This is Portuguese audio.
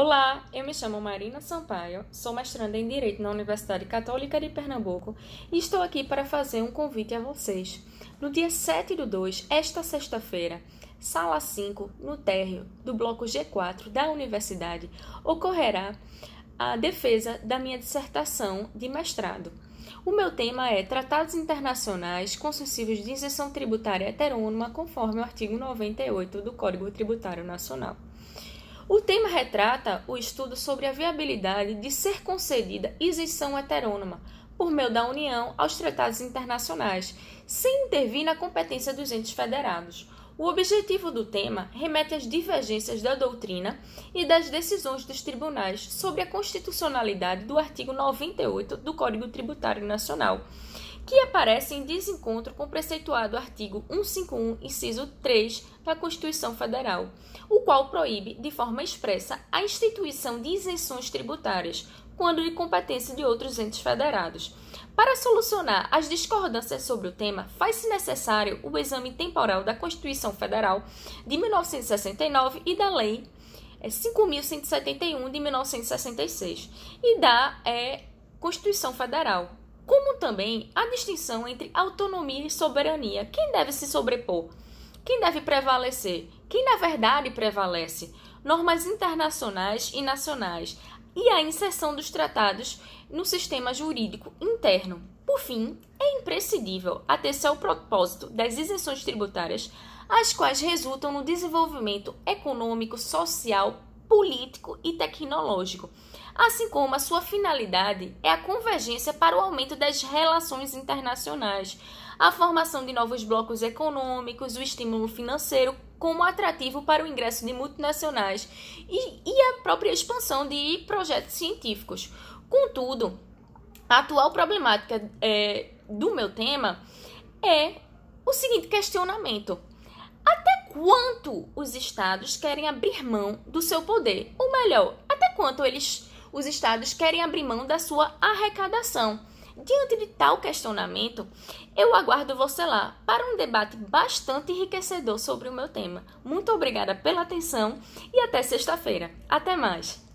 Olá, eu me chamo Marina Sampaio, sou mestranda em Direito na Universidade Católica de Pernambuco e estou aqui para fazer um convite a vocês. No dia 7 do 2, esta sexta-feira, sala 5, no térreo do bloco G4 da universidade, ocorrerá a defesa da minha dissertação de mestrado. O meu tema é Tratados Internacionais Concessivos de Isenção Tributária Heterônoma, conforme o artigo 98 do Código Tributário Nacional. O tema retrata o estudo sobre a viabilidade de ser concedida isenção heterônoma por meio da União aos tratados internacionais, sem intervir na competência dos entes federados. O objetivo do tema remete às divergências da doutrina e das decisões dos tribunais sobre a constitucionalidade do artigo 98 do Código Tributário Nacional, que aparece em desencontro com o preceituado artigo 151, inciso 3 da Constituição Federal, o qual proíbe, de forma expressa, a instituição de isenções tributárias, quando de competência de outros entes federados. Para solucionar as discordâncias sobre o tema, faz-se necessário o exame temporal da Constituição Federal de 1969 e da Lei 5.171 de 1966 e da é, Constituição Federal, como também a distinção entre autonomia e soberania. Quem deve se sobrepor? Quem deve prevalecer? Quem na verdade prevalece? Normas internacionais e nacionais e a inserção dos tratados no sistema jurídico interno. Por fim, é imprescindível ater-se ao propósito das isenções tributárias, as quais resultam no desenvolvimento econômico, social, político e tecnológico, assim como a sua finalidade é a convergência para o aumento das relações internacionais, a formação de novos blocos econômicos, o estímulo financeiro como atrativo para o ingresso de multinacionais e, e a própria expansão de projetos científicos. Contudo, a atual problemática é, do meu tema é o seguinte questionamento: até quanto os estados querem abrir mão do seu poder? Ou melhor, até quanto eles, os estados, querem abrir mão da sua arrecadação? Diante de tal questionamento, eu aguardo você lá para um debate bastante enriquecedor sobre o meu tema. Muito obrigada pela atenção e até sexta-feira. Até mais!